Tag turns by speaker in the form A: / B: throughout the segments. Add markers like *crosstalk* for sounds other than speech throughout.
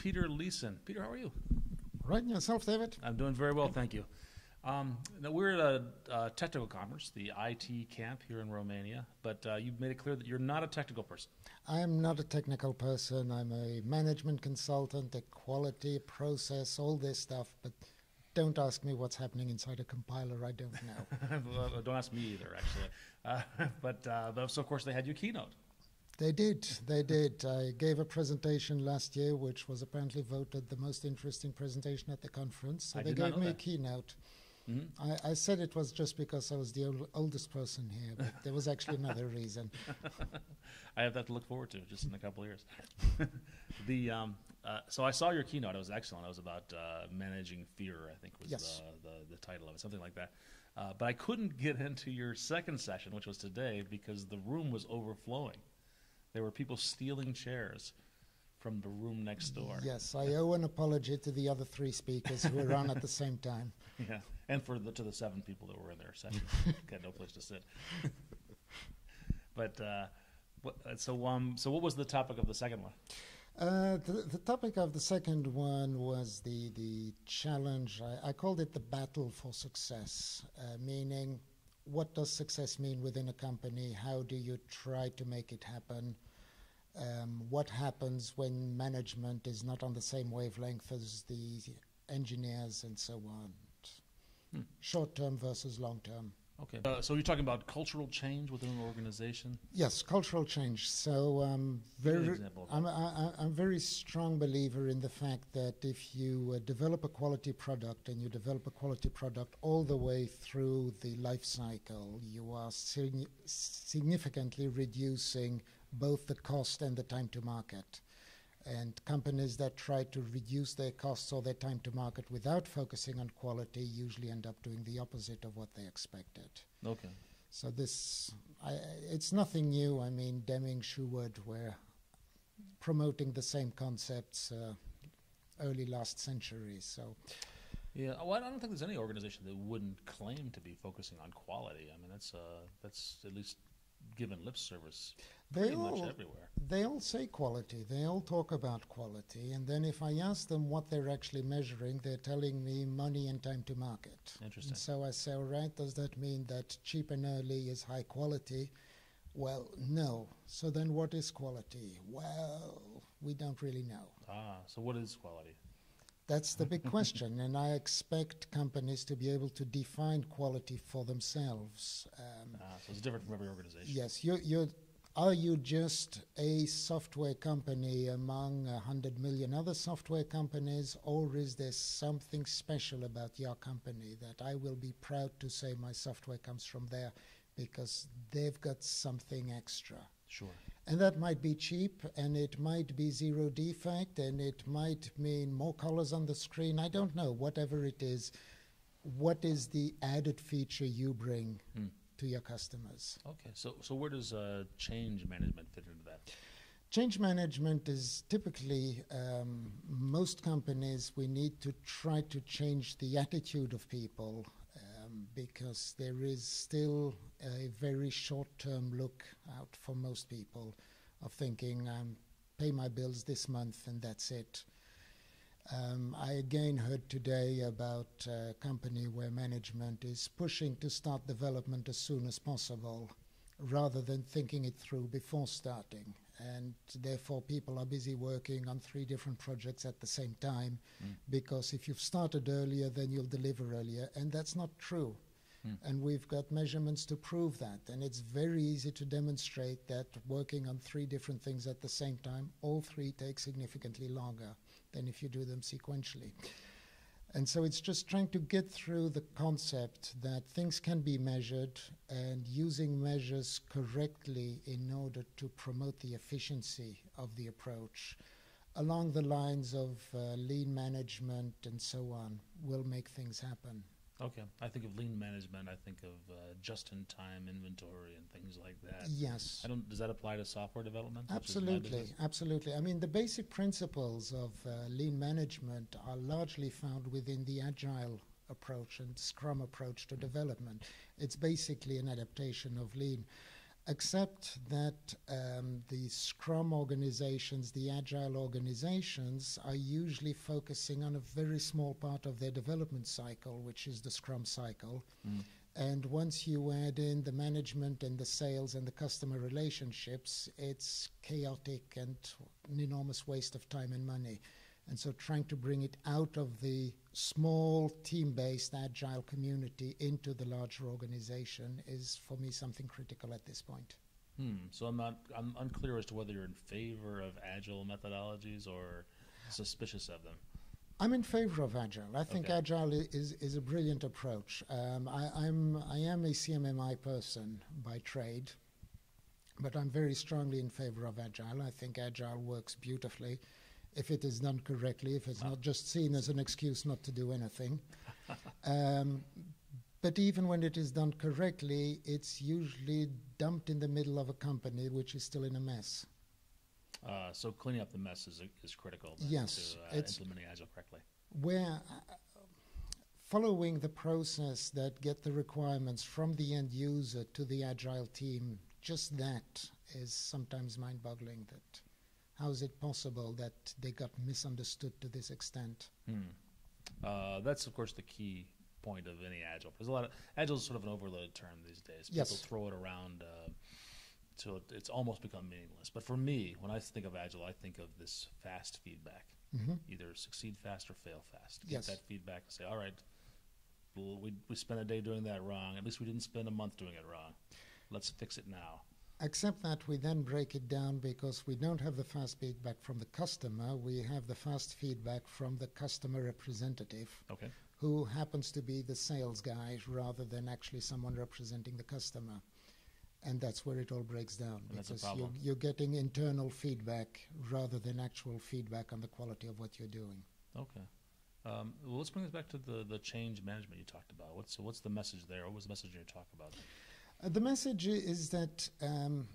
A: guest today is Peter Leeson. Peter, how are you?
B: Right, and yourself, David?
A: I'm doing very well, thank you. Um, now we're at a, technical conference, the IT camp here in Romania, but uh, you've made it clear that you're not a technical person.
B: I'm not a technical person. I'm a management consultant, a quality process, all this stuff, but don't ask me what's happening inside a compiler. I don't know. *laughs*
A: well, don't ask me either, actually. Uh, *laughs* but, uh, but so, of course, they had your keynote.
B: They did. They did. I gave a presentation last year, which was apparently voted the most interesting presentation at the conference. So
A: I
B: they gave me
A: that.
B: a keynote.
A: Mhm.
B: I, I said it was just because I was the ol- oldest person here, but there was actually another *laughs* reason. *laughs*
A: I have that to look forward to just in a couple of years. *laughs* the um, uh, so I saw your keynote. It was excellent. It was about uh, managing fear. I think was
B: Yes.
A: the, the the title of it, something like that. Uh, but I couldn't get into your second session, which was today, because the room was overflowing. There were people stealing chairs from the room next door.
B: Yes, I owe an apology to the other three speakers who were on at the same time. *laughs*
A: Yeah, and for the to the seven people that were in their session, *laughs* had no place to sit. but uh, what, uh, so um, so what was the topic of the second one?
B: Uh, the, the topic of the second one was the, the challenge. I, I called it the battle for success, uh, meaning what does success mean within a company? How do you try to make it happen? Um, what happens when management is not on the same wavelength as the engineers and so on?
A: Hmm.
B: Short term versus long term.
A: Okay. Uh, so you're talking about cultural change within an organization.
B: Yes, cultural change. So um, very, I'm a, I, I'm a very strong believer in the fact that if you uh, develop a quality product and you develop a quality product all the way through the life cycle, you are signi- significantly reducing both the cost and the time to market. And companies that try to reduce their costs or their time to market without focusing on quality usually end up doing the opposite of what they expected.
A: Okay.
B: So this, I, it's nothing new. I mean, Deming, Shewhart were promoting the same concepts uh, early last century. So
A: Yeah. Well, I don't think there's any organization that wouldn't claim to be focusing on quality. I mean, that's uh, that's at least given lip service
B: they
A: pretty much
B: all
A: everywhere.
B: they all say quality. They all talk about quality, and then if I ask them what they're actually measuring, they're telling me money and time to market.
A: Interesting.
B: And so I say, all right, does that mean that cheap and early is high quality? Well, no. So then what is quality? Well, we don't really know.
A: Ah, so what is quality?
B: That's the big *laughs* question, and I expect companies to be able to define quality for themselves. Um,
A: Ah, so it's different from every organization.
B: yes, you, you, are you just a software company among hundred million other software companies, or is there something special about your company that I will be proud to say my software comes from there because they've got something extra?
A: Sure.
B: And that might be cheap, and it might be zero defect, and it might mean more colors on the screen. I don't know. Whatever it is, what is the added feature you bring
A: Hmm.
B: To your customers?
A: Okay. So so where does uh, change management fit into that?
B: Change management is typically, um, most companies, we need to try to change the attitude of people um, because there is still a very short term look out for most people of thinking, um, pay my bills this month and that's it. Um, I again heard today about a company where management is pushing to start development as soon as possible rather than thinking it through before starting. And therefore, people are busy working on three different projects at the same time
A: Mm.
B: because if you've started earlier, then you'll deliver earlier. And that's not true.
A: Mm.
B: And we've got measurements to prove that. And it's very easy to demonstrate that working on three different things at the same time, all three take significantly longer than if you do them sequentially. And so it's just trying to get through the concept that things can be measured and using measures correctly in order to promote the efficiency of the approach along the lines of uh, lean management and so on will make things happen.
A: Okay. I think of lean management. I think of uh, just-in-time inventory and things like that.
B: Yes.
A: I don't. Does that apply to software development? which is my
B: Absolutely, absolutely. I mean, the basic principles of uh, lean management are largely found within the agile approach and Scrum approach to development. It's basically an adaptation of lean. Except that um, the Scrum organizations, the Agile organizations, are usually focusing on a very small part of their development cycle, which is the Scrum cycle.
A: Mm.
B: And once you add in the management and the sales and the customer relationships, it's chaotic and an enormous waste of time and money. And so trying to bring it out of the small team based agile community into the larger organization is for me something critical at this point.
A: Hmm. So I'm not. I'm unclear as to whether you're in favor of agile methodologies or suspicious of them.
B: I'm in favor of agile. I think
A: Okay.
B: agile is, is a brilliant approach. Um, I, I'm I am a CMMI person by trade, but I'm very strongly in favor of agile. I think agile works beautifully if it is done correctly. If it's not just seen as an excuse not to do anything. *laughs* um, but even when it is done correctly, it's usually dumped in the middle of a company which is still in a mess.
A: Uh, so cleaning up the mess is, is critical.
B: Yes,
A: To uh,
B: it's-
A: implementing agile correctly.
B: where uh, following the process that get the requirements from the end user to the agile team just that is sometimes mind-boggling that how is it possible that they got misunderstood to this extent
A: Hmm. Uh, that's of course the key point of any agile. There's a lot of agile is sort of an overloaded term these days. People
B: Yes.
A: throw it around uh, till it's almost become meaningless. But for me, when I think of agile, I think of this fast feedback.
B: hmm
A: Either succeed fast or fail fast. Get
B: Yes.
A: that feedback and say, all right, well, we we spent a day doing that wrong. At least we didn't spend a month doing it wrong. Let's fix it now.
B: Except that we then break it down because we don't have the fast feedback from the customer we have the fast feedback from the customer representative
A: Okay.
B: who happens to be the sales guy rather than actually someone representing the customer. And that's where it all breaks down
A: And
B: because you're, you're getting internal feedback rather than actual feedback on the quality of what you're doing.
A: Okay. Um, well, let's bring this back to the, the change management you talked about. What's what's the message there? What was the message you talk about?
B: Uh, the message is that um,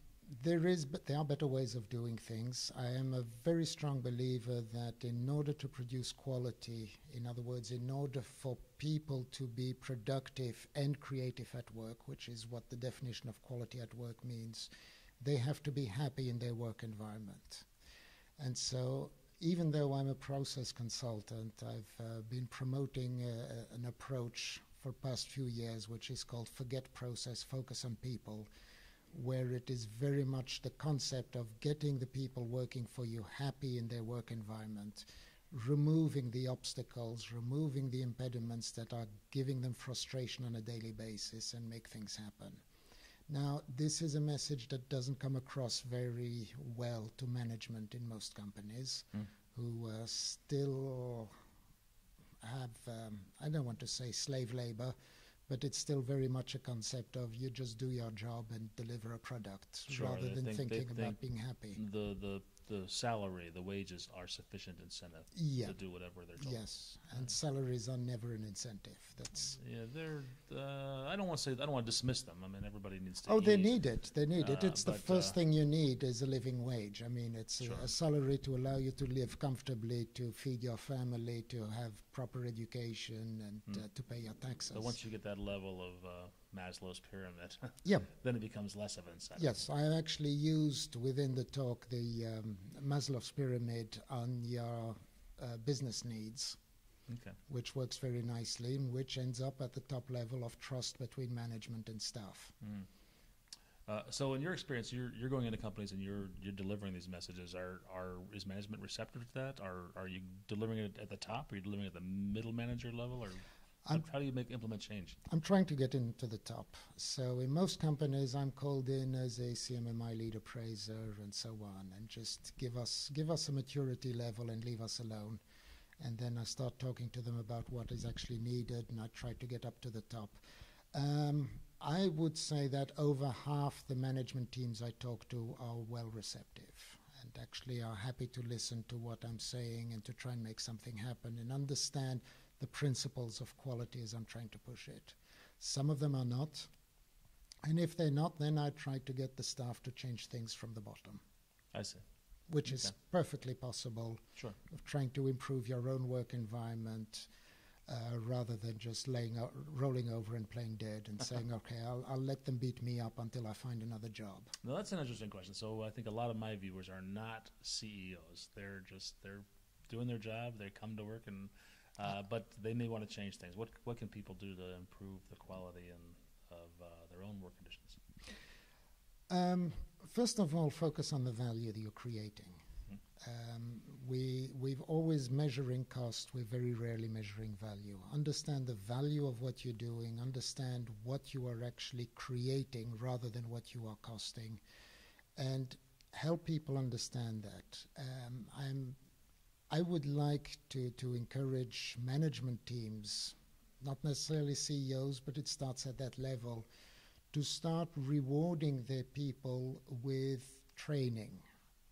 B: there is, but there are better ways of doing things. I am a very strong believer that in order to produce quality, in other words, in order for people to be productive and creative at work, which is what the definition of quality at work means, they have to be happy in their work environment. And so, even though I'm a process consultant, I've uh, been promoting uh, an approach for past few years, which is called Forget Process, Focus on People, where it is very much the concept of getting the people working for you happy in their work environment, removing the obstacles, removing the impediments that are giving them frustration on a daily basis and make things happen. Now, this is a message that doesn't come across very well to management in most companies
A: Mm.
B: who uh, still have, um, I don't want to say slave labor, but it's still very much a concept of you just do your job and deliver a product
A: Sure,
B: rather than
A: think-
B: thinking about
A: think
B: being happy.
A: The the the salary, the wages are sufficient incentive
B: Yeah.
A: to do whatever they're told.
B: Yes, and salaries are never an incentive. That's
A: Yeah, they're. Uh, I don't want to say. I don't want to dismiss them. I mean, everybody needs to.
B: oh, they need it. They need it.
A: Uh,
B: It's the first
A: uh,
B: thing you need is a living wage. I mean, it's a- a, salary to allow you to live comfortably, to feed your family, to have proper education, and
A: Mm.
B: uh, to pay your taxes.
A: So once you get that level of uh, Maslow's pyramid, *laughs*
B: yeah.
A: then it becomes less of an incentive.
B: Yes, I actually used within the talk the um, Maslow's pyramid on your uh, business needs,
A: Okay.
B: which works very nicely, and which ends up at the top level of trust between management and staff.
A: Mm. Uh, so, in your experience, you're you're going into companies and you're you're delivering these messages. Are are is management receptive to that? Are are you delivering it at the top? Are you delivering it at the middle manager level? Or how,
B: I'm-
A: how do you make implement change?
B: I'm trying to get into the top. So in most companies, I'm called in as a CMMI lead appraiser and so on, and just give us give us a maturity level and leave us alone. And then I start talking to them about what is actually needed, and I try to get up to the top. Um, I would say that over half the management teams I talk to are well receptive and actually are happy to listen to what I'm saying and to try and make something happen and understand the principles of quality as I'm trying to push it. Some of them are not. And if they're not, then I try to get the staff to change things from the bottom,
A: I see.
B: which is perfectly possible
A: Sure.
B: of trying to improve your own work environment. Uh, rather than just laying out, rolling over and playing dead and *laughs* saying, okay, I'll, I'll let them beat me up until I find another job.
A: Now that's an interesting question. So I think a lot of my viewers are not CEOs. They're just they're doing their job. They come to work and uh, *laughs* but they may want to change things. What what can people do to improve the quality and of uh, their own work conditions?
B: Um, first of all, focus on the value that you're creating. Um, we we've always measuring cost. We're very rarely measuring value. Understand the value of what you're doing. Understand what you are actually creating rather than what you are costing, and help people understand that. Um, I'm. I would like to, to encourage management teams, not necessarily CEOs, but it starts at that level, to start rewarding their people with training,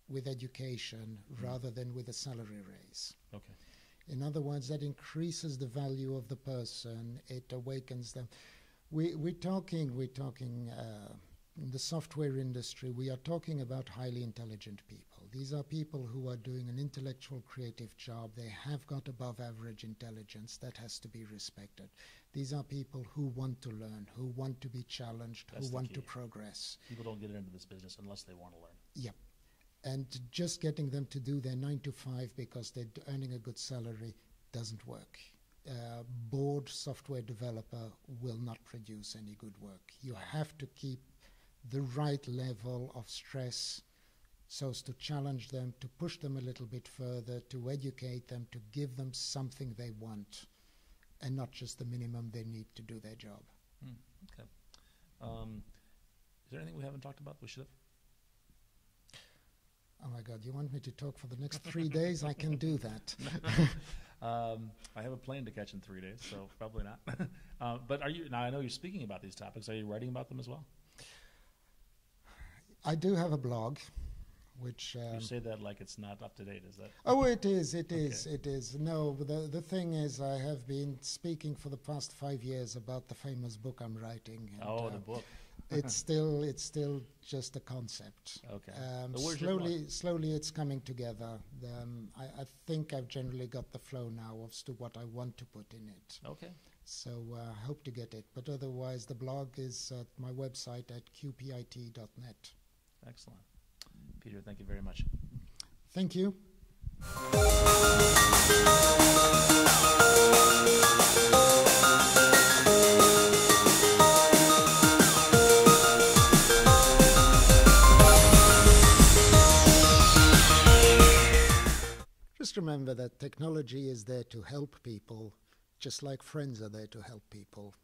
B: with education, rather than with a salary raise.
A: Okay.
B: In other words, that increases the value of the person. It awakens them. We, we're talking. We're talking uh, in the software industry. We are talking about highly intelligent people. These are people who are doing an intellectual, creative job. They have got above average intelligence. That has to be respected. These are people who want to learn, who want to be challenged,
A: That's
B: who want to progress.
A: People don't get into this business unless they want to learn.
B: Yep. And just getting them to do their nine to five because they're earning a good salary doesn't work. Uh, bored software developer will not produce any good work. You have to keep the right level of stress so as to challenge them, to push them a little bit further, to educate them, to give them something they want, and not just the minimum they need to do their job.
A: Okay. Um, is there anything we haven't talked about? We should have.
B: Oh my God, you want me to talk for the next *laughs* three days? I can do that. *laughs*
A: Um, I have a plane to catch in three days, so probably not. *laughs* uh, but are you now? I know you're speaking about these topics. Are you writing about them as well?
B: I do have a blog, which. Um,
A: you say that like it's not up to date. Is that?
B: oh, it is, it is,
A: Okay.
B: it is. No, but the, the thing is, I have been speaking for the past five years about the famous book I'm writing. and,
A: oh,
B: uh,
A: the book.
B: It's still, it's still just a concept.
A: Okay.
B: Um,
A: So where's blog?
B: slowly, slowly, it's coming together. Um, I, I think I've generally got the flow now as to what I want to put in it.
A: Okay.
B: So uh, I hope to get it. But otherwise, the blog is at my website at qpit.net.
A: Excellent. Peter, thank you very much.
B: Thank you. Remember that technology is there to help people, just like friends are there to help people.